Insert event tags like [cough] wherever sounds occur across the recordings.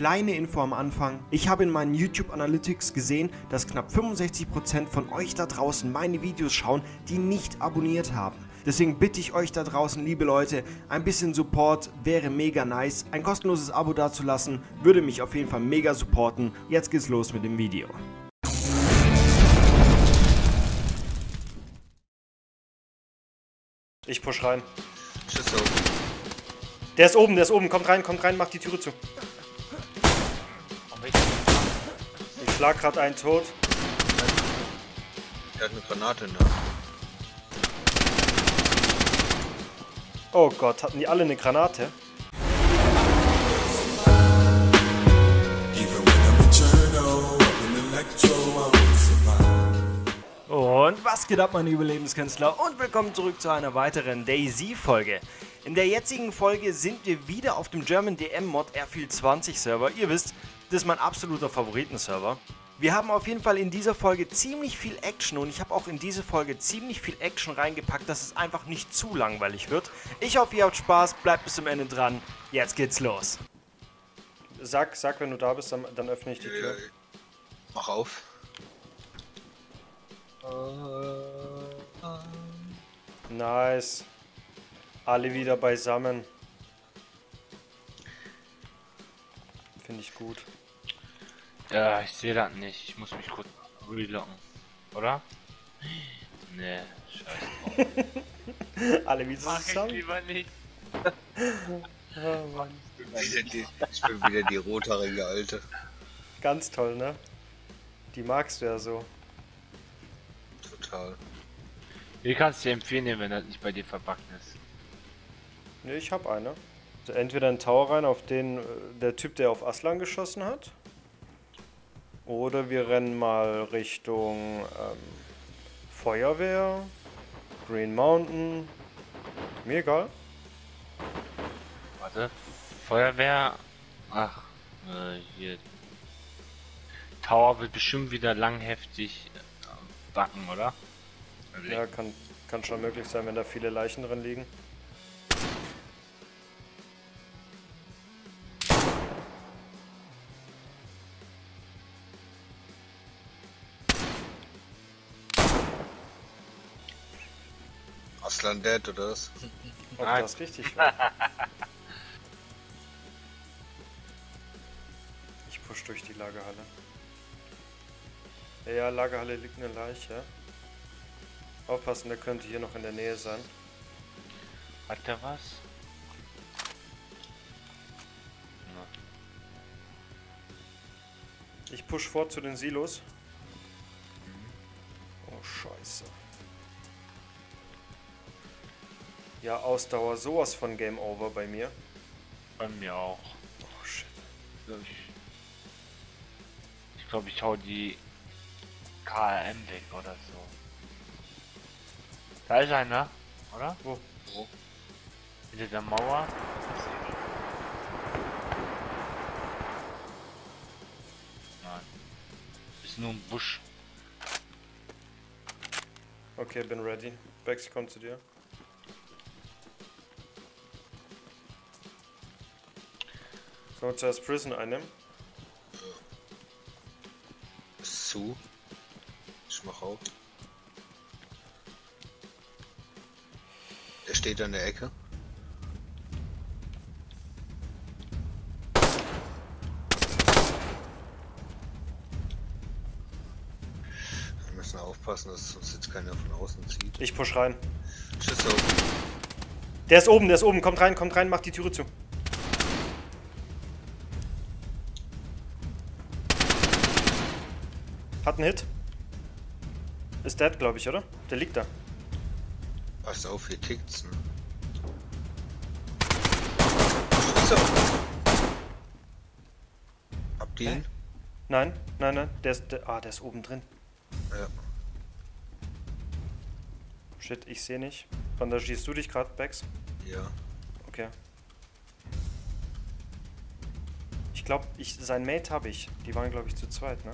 kleine Info am Anfang. Ich habe in meinen YouTube Analytics gesehen, dass knapp 65% von euch da draußen meine Videos schauen, die nicht abonniert haben. Deswegen bitte ich euch da draußen, liebe Leute, ein bisschen Support wäre mega nice. Ein kostenloses Abo dazulassen, würde mich auf jeden Fall mega supporten. Jetzt geht's los mit dem Video. Ich push rein. Der ist oben, der ist oben. Kommt rein, kommt rein, macht die Türe zu. Schlag grad einen tot. Der hat eine Granate in der Hand. Oh Gott, hatten die alle eine Granate? Und was geht ab, meine Überlebenskünstler? Und willkommen zurück zu einer weiteren Daisy-Folge. In der jetzigen Folge sind wir wieder auf dem German DM Mod Airfield 20 Server. Ihr wisst, das ist mein absoluter Favoritenserver. Wir haben auf jeden Fall in dieser Folge ziemlich viel Action und ich habe auch in diese Folge ziemlich viel Action reingepackt, dass es einfach nicht zu langweilig wird. Ich hoffe, ihr habt Spaß, bleibt bis zum Ende dran. Jetzt geht's los. Sag, sag, wenn du da bist, dann, dann öffne ich die Tür. Mach auf. Nice. Alle wieder beisammen. Finde ich gut. Ja, ich sehe das nicht. Ich muss mich kurz relocken. Oder? Nee, scheiße. [laughs] Alle wieder Mach ich zusammen. lieber nicht. [laughs] Oh, Mann. Wieder die, ich bin wieder die rothaarige Alte. Ganz toll, ne? Die magst du ja so. Total. Wie kannst du dir empfehlen, wenn das nicht bei dir verpackt ist? Ne, ich hab eine. Also entweder ein Tower rein, auf den äh, der Typ, der auf Aslan geschossen hat. Oder wir rennen mal Richtung ähm, Feuerwehr, Green Mountain. Mir egal. Warte. Feuerwehr. Ach, äh, hier. Tower wird bestimmt wieder lang heftig äh, backen, oder? Ja, kann, kann schon möglich sein, wenn da viele Leichen drin liegen. Aslan Dead oder was? Ob Ah. das richtig war. [laughs] Ich push durch die Lagerhalle. Ja, ja, Lagerhalle liegt eine Leiche. Aufpassen, der könnte hier noch in der Nähe sein. Hat der was? Na, Ich push vor zu den Silos. Oh, scheiße. Ja, Ausdauer, sowas von Game Over bei mir. bei mir auch. Oh, shit. Ich, ich glaube, ich hau die KRM weg oder so. Da ist einer, oder? Wo? Wo? Hinter der Mauer. Nein. Ist nur ein Busch. Okay, bin ready. Bex, komm zu dir. Zuerst Prison einnehmen? Ist zu. Ich mach auf. Der steht an der Ecke. Wir müssen aufpassen, dass uns jetzt keiner von außen zieht. Ich push rein. Schüsse oben. Der ist oben, der ist oben. Kommt rein, kommt rein, macht die Türe zu. Hat einen Hit. Ist dead, glaube ich, oder? Der liegt da. Pass auf, hier tickt's. Ne? Schüsse. Habt ihr ihn? Nein, nein, nein. Der ist, der, ah, der ist oben drin. Ja. Shit, ich sehe nicht. Bandagierst du dich gerade, Bex? Ja. Okay. Ich glaube, ich, sein Mate habe ich. Die waren, glaube ich, zu zweit, ne?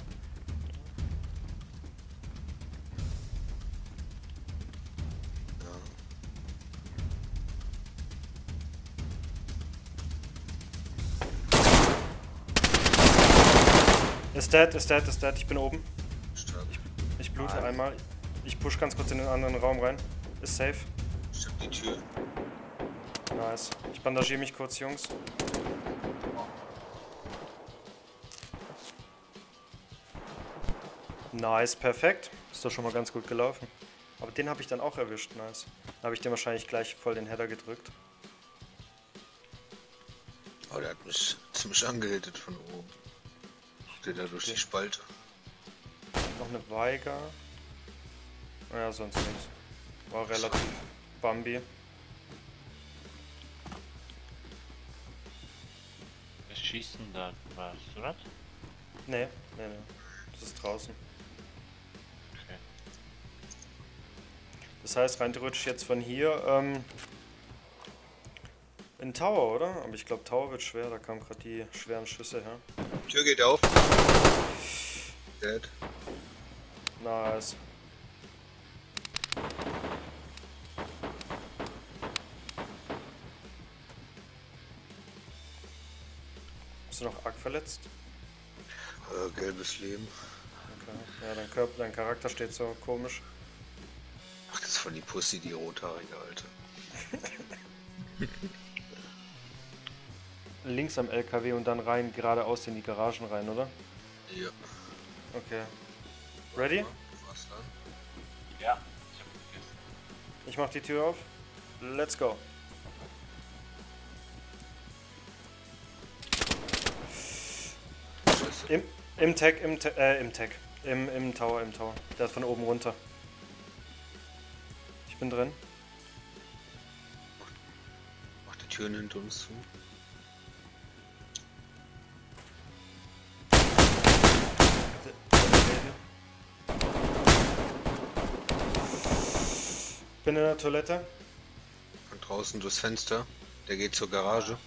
Dead, ist dead, ist dead. Ich bin oben. Stark. Ich blute Nice. einmal. Ich push ganz kurz in den anderen Raum rein. Ist safe. Ich hab die Tür. Nice. Ich bandagiere mich kurz, Jungs. Nice, perfekt. Ist doch schon mal ganz gut gelaufen. Aber den habe ich dann auch erwischt, nice. Dann habe ich dem wahrscheinlich gleich voll den Header gedrückt. Oh, der hat mich ziemlich angehittet von oben. Steht da durch die Spalte. Noch eine Weiger. Naja, sonst nichts. War relativ Bambi. Was schießt denn da? Was, oder? Nee, nee, nee. Das ist draußen. Okay. Das heißt, rein theoretisch jetzt von hier ähm, in Tower, oder? Aber ich glaube, Tower wird schwer. Da kamen gerade die schweren Schüsse her. Tür geht auf. Dead. Nice. Bist du noch arg verletzt? Äh, gelbes Leben. Okay. Ja, dein, Körper, dein Charakter steht so komisch. Ach, das ist von die Pussy, die rothaarige Alte. [laughs] Links am LKW und dann rein, geradeaus in die Garagen rein, oder? Ja. Okay. Ready? Was dann? Ja, ich hab vergessen. Ich mach die Tür auf. Let's go. Im, im Tag, im, Ta- äh, im Tag. Im, Im Tower, im Tower. Der ist von oben runter. Ich bin drin. Mach die Türen hinter uns zu. Bin in der Toilette. Von draußen durchs Fenster. Der geht zur Garage.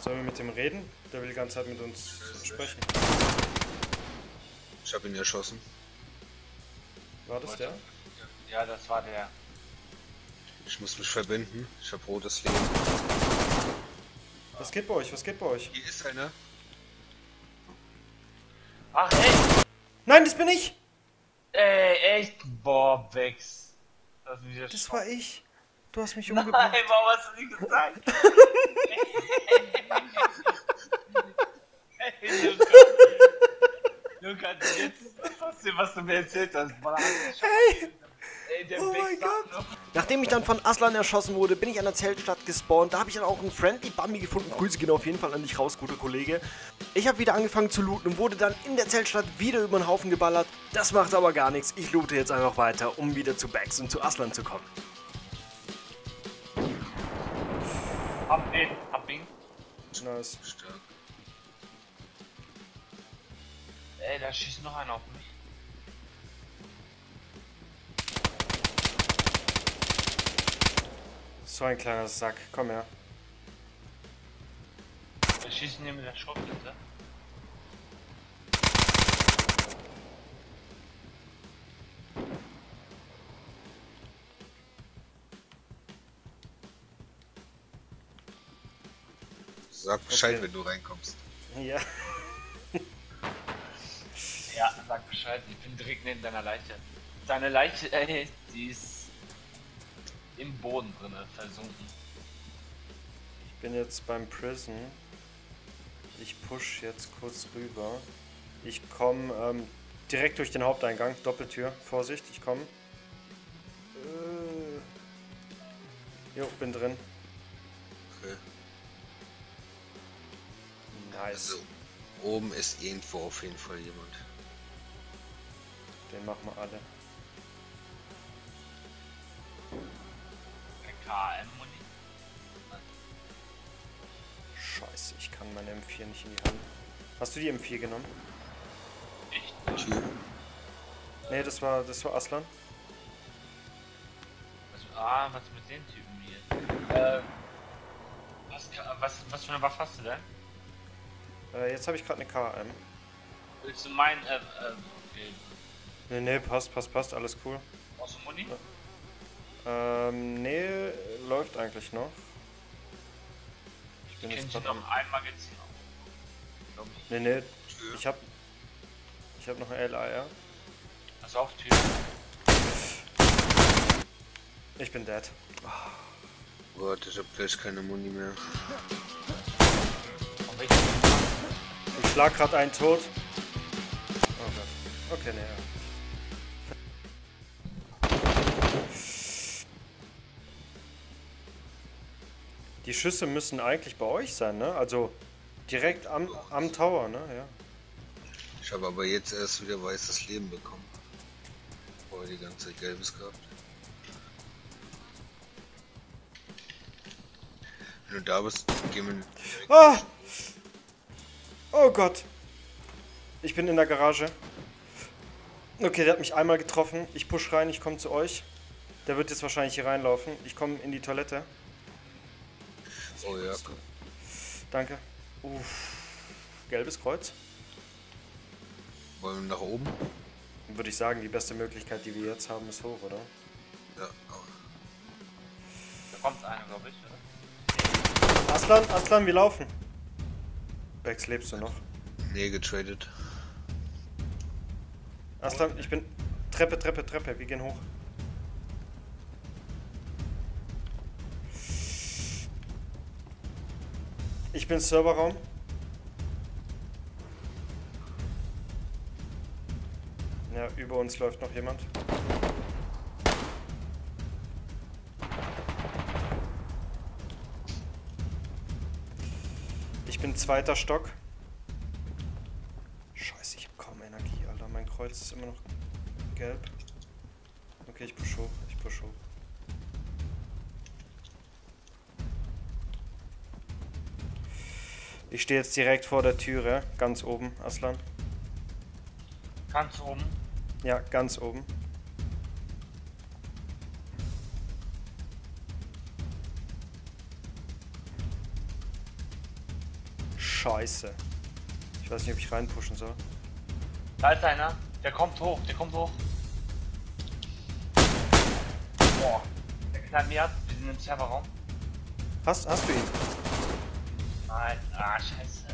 Sollen wir mit dem reden? Der will die ganze Zeit mit uns sprechen. Ich hab ihn erschossen. War das der? Ja, das war der. Ich muss mich verbinden. Ich hab rotes Leben. Was geht bei euch? Was geht bei euch? Hier ist einer. Ach, echt? Nein, das bin ich! Ey, echt? Boah, Bex. Das, Das war ich. Du hast mich Nein, umgebracht. warum hast du nicht gesagt? [laughs] Hey, Lukas. Jetzt was, du- was du mir erzählt hast. Mann. Hey! Ey, der Oh mein Gott. noch. Nachdem ich dann von Aslan erschossen wurde, bin ich an der Zeltstadt gespawnt. Da habe ich dann auch einen Friendly Bambi gefunden. Grüße gehen auf jeden Fall an dich raus, guter Kollege. Ich habe wieder angefangen zu looten und wurde dann in der Zeltstadt wieder über den Haufen geballert. Das macht aber gar nichts. Ich loote jetzt einfach weiter, um wieder zu Bax und zu Aslan zu kommen. Hab ihn, hab ihn. Nice. Stark. Ey, da schießt noch einer auf mich. So ein kleiner Sack. Komm her. Da schießt mir mit der Schrotflinte. Sag Bescheid, Okay. wenn du reinkommst. Ja. Ja, sag Bescheid, ich bin direkt neben deiner Leiche. Deine Leiche, ey, die ist im Boden drinne versunken. Ich bin jetzt beim Prison. Ich push jetzt kurz rüber. Ich komme ähm, direkt durch den Haupteingang. Doppeltür. Vorsicht, ich komme. Äh. Jo, bin drin. Okay. Nice. Also, oben ist irgendwo auf jeden Fall jemand. Den machen wir alle. KM-Muni. Scheiße, ich kann meine M4 nicht in die Hand. Hast du die M4 genommen? Echt? Nee, das war das war Aslan. Was, ah, was mit den Typen hier? Äh, was, was, was für eine Waffe hast du denn? Äh, jetzt habe ich gerade eine KM. Willst du meinen, äh, äh, okay. Nee, nee, passt, passt, passt, alles cool. Brauchst du Muni? Ähm, nee, läuft eigentlich noch. Ich bin jetzt gerade noch am... ein Magazin. Ich. Nee, nee, Ich Ich hab. Ich hab noch ein LAR. Also auf Tür. Ich bin dead. Gott, ich hab gleich keine Muni mehr. Auf Ich schlag grad einen tot. Oh Gott. Okay, ne. Ja. Die Schüsse müssen eigentlich bei euch sein, ne? Also direkt am, am Tower, ne? Ja. Ich habe aber jetzt erst wieder weißes Leben bekommen. Vorher die ganze Zeit gelbes gehabt. Wenn du da bist, gehen wir. Ah! Oh Gott. Ich bin in der Garage. Okay, der hat mich einmal getroffen. Ich push rein, ich komme zu euch. Der wird jetzt wahrscheinlich hier reinlaufen. Ich komme in die Toilette. Oh ja, Danke. Uff. Gelbes Kreuz. wollen wir nach oben? Würde ich sagen, die beste Möglichkeit, die wir jetzt haben, ist hoch, oder? Ja, Da kommt einer, glaube ich, oder? Aslan, Aslan, wir laufen. Bex, lebst du noch? nee, getradet. Aslan, ich bin. Treppe, Treppe, Treppe, wir gehen hoch. Ich bin Serverraum. Ja, über uns läuft noch jemand. Ich bin zweiter Stock. Scheiße, ich habe kaum Energie, Alter. Mein Kreuz ist immer noch gelb. Okay, ich push hoch. Ich push hoch. Ich stehe jetzt direkt vor der Türe, ganz oben, Aslan. Ganz oben. Ja, ganz oben. Scheiße. Ich weiß nicht, ob ich reinpushen soll. Da ist einer. Der kommt hoch, der kommt hoch. Boah. Der knallt mir ab. Wir sind im Serverraum. Hast, hast du ihn? Nein. Ah, scheiße.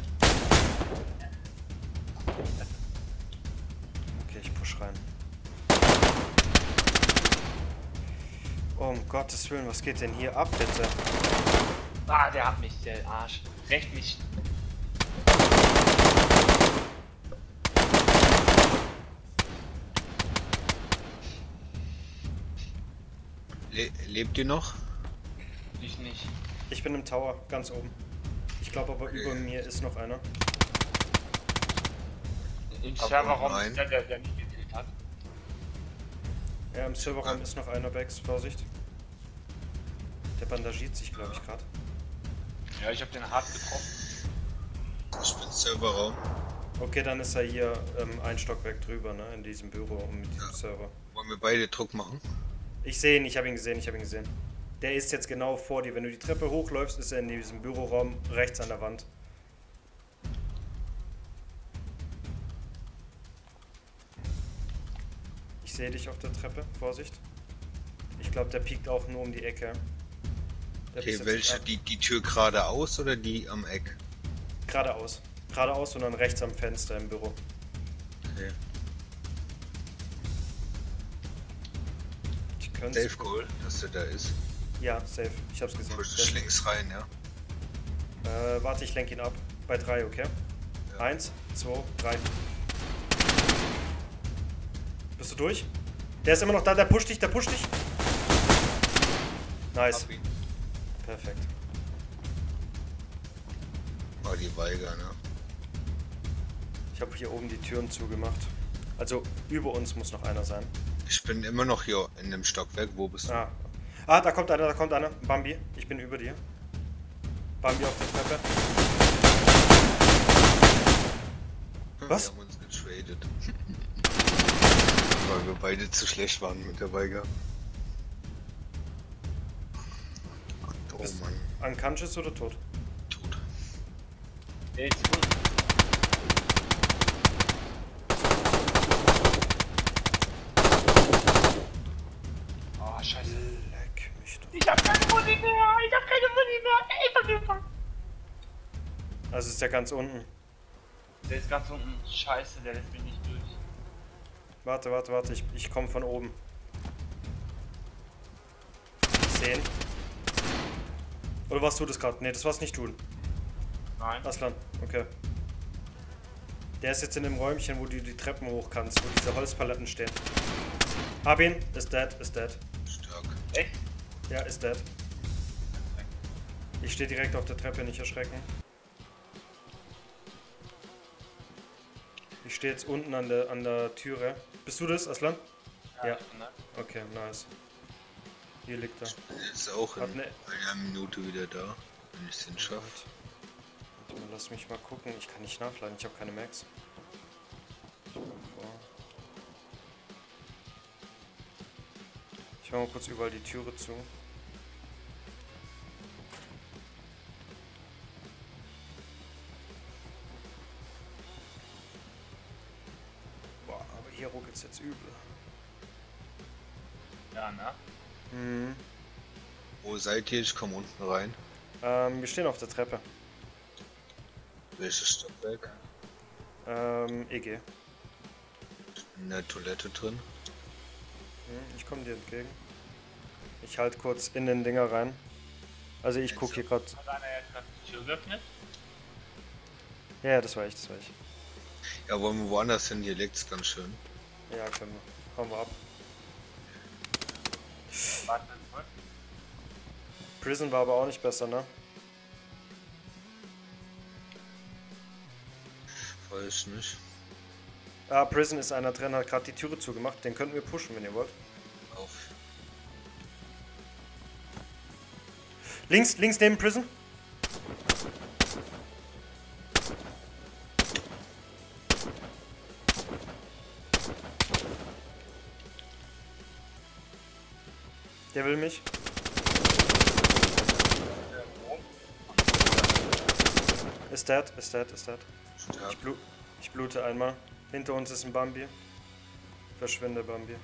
Okay, ich push rein. Oh, um Gottes Willen, was geht denn hier ab, bitte? Ah, der hat mich, der Arsch. Recht mich. Le lebt ihr noch? Ich nicht. Ich bin im Tower, ganz oben. Ich glaube aber über mir ist noch einer. Im Ab Serverraum ist der, der, der mich gekillt hat. Ja, im Serverraum ist noch einer, Bex. Vorsicht. Der bandagiert sich, glaube ich, gerade. Ja, ich hab den hart getroffen. Ich bin Serverraum. Okay, dann ist er hier ähm, ein Stockwerk drüber, ne? In diesem Büro mit diesem Server. Wollen wir beide Druck machen? Ich sehe ihn, ich habe ihn gesehen, ich habe ihn gesehen. Der ist jetzt genau vor dir. Wenn du die Treppe hochläufst, ist er in diesem Büroraum rechts an der Wand. Ich sehe dich auf der Treppe, Vorsicht. Ich glaube, der piekt auch nur um die Ecke. Der Okay, welche? Die, die Tür geradeaus oder die am Eck? Geradeaus. Geradeaus und dann rechts am Fenster im Büro. Okay. Ich könnte. Safe Goal, dass der da ist. Ja, safe. Ich hab's gesehen. Push links rein, ja. Äh, warte, ich lenk ihn ab. Bei drei, okay? Ja. Eins, zwei, drei. Bist du durch? Der ist immer noch da, der pusht dich, der pusht dich. Nice. Perfekt. Oh, die Weiger, ne? Ich habe hier oben die Türen zugemacht. Also über uns muss noch einer sein. Ich bin immer noch hier in dem Stockwerk. Wo bist du? Ah. Ah, da kommt einer, da kommt einer. Bambi, ich bin über dir. Bambi auf der Treppe. Was? Wir haben uns getradet. Weil wir beide zu schlecht waren mit der Weiger. Oh Bist- Mann, Unconscious oder tot? tot. Der ist gut. Oh, scheiße. Leck mich doch. Ich hab keine Muni mehr. Ich hab keine Muni mehr. Ich hab den Also ist der ganz unten. Der ist ganz unten. Scheiße, der lässt mich nicht durch. Warte, warte, warte, ich, ich komme von oben. Sehen. Oder was tut es gerade? Ne, das war's nicht tun. Nein. Aslan, okay. Der ist jetzt in dem Räumchen, wo du die Treppen hoch kannst, wo diese Holzpaletten stehen. Hab ihn, ist dead, ist dead. Ja, ist dead. Ich stehe direkt auf der Treppe, nicht erschrecken. Ich stehe jetzt unten an der, an der Türe. Bist du das, Aslan? Ja. da. Okay, nice. Hier liegt er. Er ist auch Hat in ne- einer Minute wieder da, wenn ich es den schaffe. Warte mal, lass mich mal gucken. Ich kann nicht nachladen, ich habe keine Max. Mache mal kurz überall die Türe zu. Boah, aber hier ruckelt's jetzt übel. Ja, ne? Mhm. Wo seid ihr? Ich komme unten rein. Ähm, wir stehen auf der Treppe. Welches Stockwerk? Ähm, EG. In der Toilette drin. Hm, Ich komme dir entgegen. Ich halt kurz in den Dinger rein. Also ich gucke hier gerade. Hat einer jetzt gerade die Tür geöffnet? Ja, ja, das war ich, das war ich. Ja, wollen wir woanders hin? Hier liegt's ganz schön. Ja, können wir. Hauen wir ab. Warte kurz. Prison war aber auch nicht besser, ne? Weiß nicht. Ah, Prison ist einer drin, hat gerade die Türe zugemacht. Den könnten wir pushen, wenn ihr wollt. Auf. Links, links neben Prison. Der will mich. Ist dead, ist dead, ist dead. Ich, blu ich blute einmal. Hinter uns ist ein Bambi. Verschwinde, Bambi.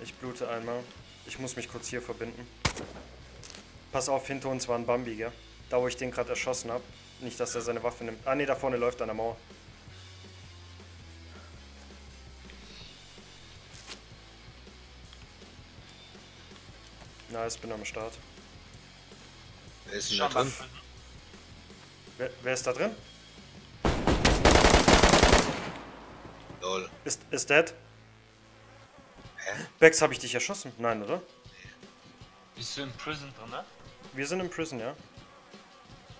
Ich blute einmal. Ich muss mich kurz hier verbinden. Pass auf, hinter uns war ein Bambi, gell? Da, wo ich den gerade erschossen habe. Nicht, dass er seine Waffe nimmt. Ah, ne, da vorne läuft an der Mauer. Nice, bin am Start. Wer ist denn da drin? Wer, wer ist da drin? Lol. Ist, ist dead? Hä? Bex, habe ich dich erschossen? Nein, oder? Bist du in Prison drin, ne? Wir sind im Prison, ja?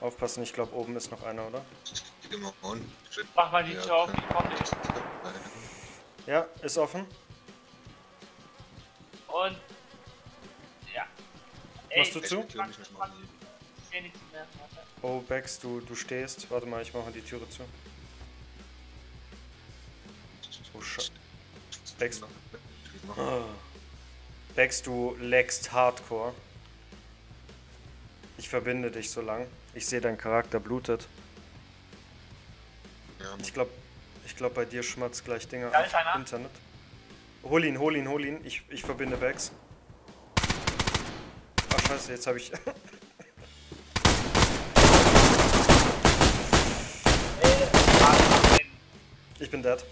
Aufpassen, ich glaube, oben ist noch einer, oder? Ich geh mal unten. Mach mal die Ja, Tür auf, ich komm nicht. Ja, ist offen. Und. Ja. Machst du zu? Oh, Bex, du, du stehst. Warte mal, ich mache die Türe zu. Oh, Sch Bex. Ah. Bex, du leckst hardcore. Ich verbinde dich so lang. Ich sehe, dein Charakter blutet. Ja, Ich glaube, ich glaub, bei dir schmatzt gleich Dinger Da auf. Internet. Hol ihn, hol ihn, hol ihn. Ich, ich verbinde Bex. Ach scheiße, jetzt habe ich... [laughs] ich bin dead.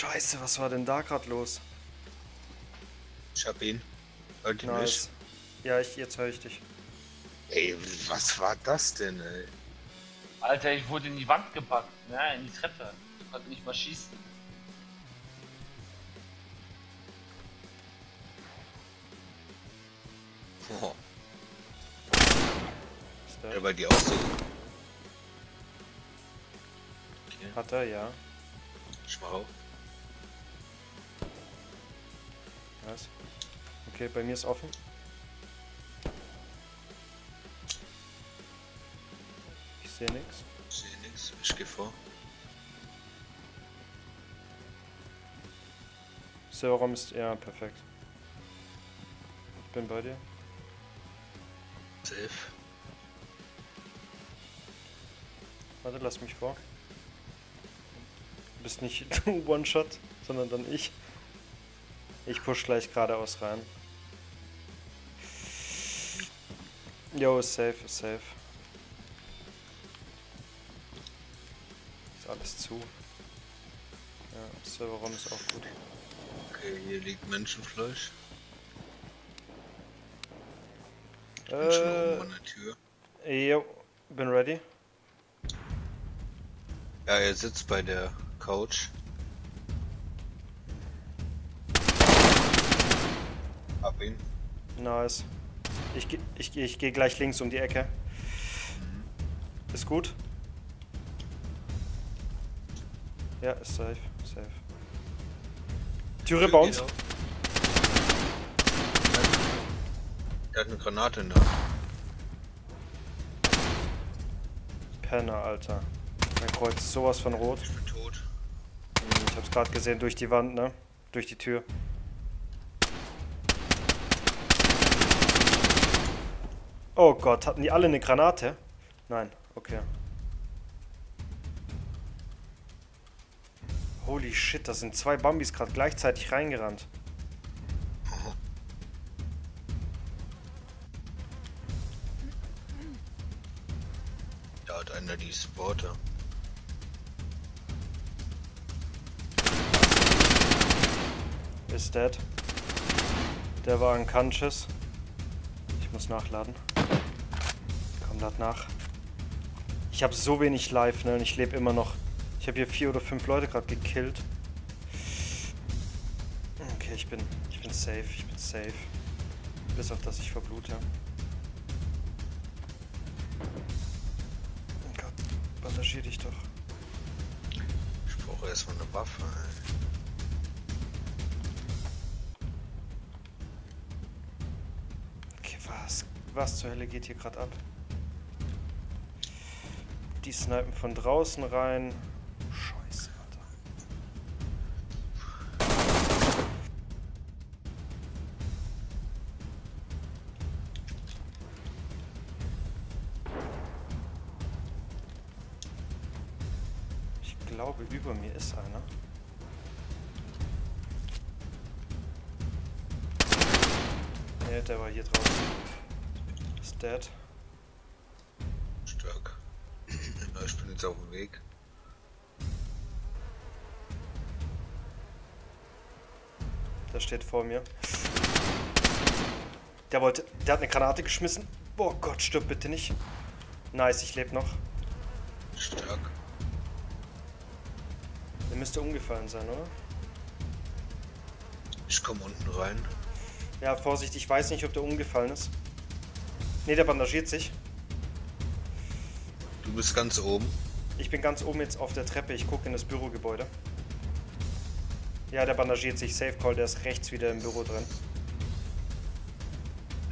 Scheiße, was war denn da gerade los? ich hab ihn. Hört mich? Nice. Ja, ich, jetzt höre ich dich. Ey, was war das denn, ey? Alter, ich wurde in die Wand gepackt, ne? In die Treppe. Ich konnte nicht mal schießen. Oh, Ist ja, bei dir auch so. Okay, Hat er, ja. ich Nice. Okay, bei mir ist offen. Ich sehe nichts. Ich seh nix. Ich geh vor. Serverraum ist. Ja, perfekt. Ich bin bei dir. Safe. Warte, lass mich vor. Du bist nicht du [laughs] One-Shot, sondern dann ich. Ich push gleich geradeaus rein. Jo, ist safe, ist safe. Ist alles zu. Ja, Serverraum ist auch gut. Okay, hier liegt Menschenfleisch. Bin schon Äh, oben an der Tür. jo, bin ready. Ja, er sitzt bei der Couch. Nice. Ich, geh- ich, ich gehe gleich links um die Ecke. Ist gut? Ja, ist safe. Safe. Türe bei uns. Der hat eine Granate in der Hand. Penner, Alter. Mein Kreuz ist sowas von rot. Ich bin tot. Hm, Ich hab's gerade gesehen durch die Wand, ne? Durch die Tür. Oh Gott, hatten die alle eine Granate? Nein, okay. Holy shit, da sind zwei Bambis gerade gleichzeitig reingerannt. Da hat einer die Sporter. Ist dead. Der war unconscious. Ich muss nachladen. Komm, lad nach. Ich habe so wenig Life, ne? Und ich lebe immer noch. Ich habe hier vier oder fünf Leute gerade gekillt. Okay, ich bin, ich bin safe. Ich bin safe. Bis auf dass ich verblute. Oh Gott, bandagier dich doch. Ich brauche erstmal eine Waffe. ey. Okay, was, was zur Hölle geht hier gerade ab? Die snipen von draußen rein. Scheiße, Alter. Ich glaube, über mir ist einer. Ne, der war hier draußen. Ist dead. Jetzt auf dem Weg. Der steht vor mir. Der wollte. Der hat eine Granate geschmissen. Oh Gott, stirb bitte nicht. Nice, ich lebe noch. Stark. Der müsste umgefallen sein, oder? Ich komme unten rein. Ja, Vorsicht, ich weiß nicht, ob der umgefallen ist. Ne, der bandagiert sich. Du bist ganz oben. Ich bin ganz oben jetzt auf der Treppe. Ich gucke in das Bürogebäude. Ja, der bandagiert sich. Safe Call, der ist rechts wieder im Büro drin.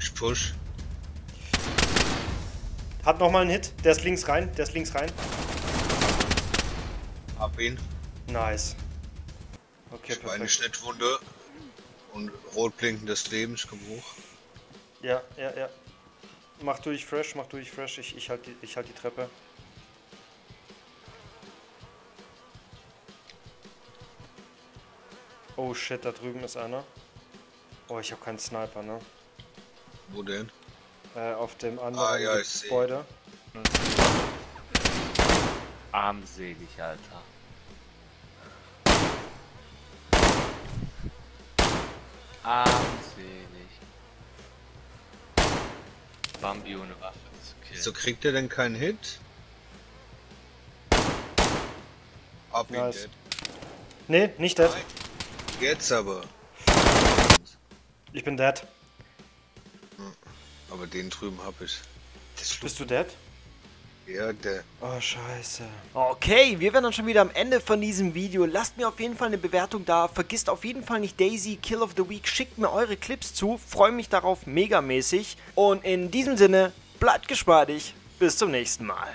Ich push. Hat nochmal einen Hit. Der ist links rein. Der ist links rein. Hab ihn. Nice. Okay, ich habe eine perfekt. Schnittwunde. Und rot blinkendes Leben. Ich komme hoch. Ja, ja, ja. Mach durch fresh, mach durch fresh. Ich, ich halte die, ich halt die Treppe. Oh shit, da drüben ist einer. Oh, ich habe keinen Sniper, ne? Wo denn? Äh, auf dem anderen Ah, ja, ich seh. Gebäude. Armselig, Alter. Armselig. Bambi ohne Waffe killen. Wieso kriegt er denn keinen Hit? Ihn Nice. dead. Nee, nicht dead. Nein. Jetzt aber. Ich bin dead. Aber den drüben hab ich. Bist du dead? Ja, der. Oh, scheiße. Okay, wir wären dann schon wieder am Ende von diesem Video. Lasst mir auf jeden Fall eine Bewertung da. Vergisst auf jeden Fall nicht Daisy Kill of the Week. Schickt mir eure Clips zu. Freue mich darauf megamäßig. Und in diesem Sinne, bleibt geschmeidig. Bis zum nächsten Mal.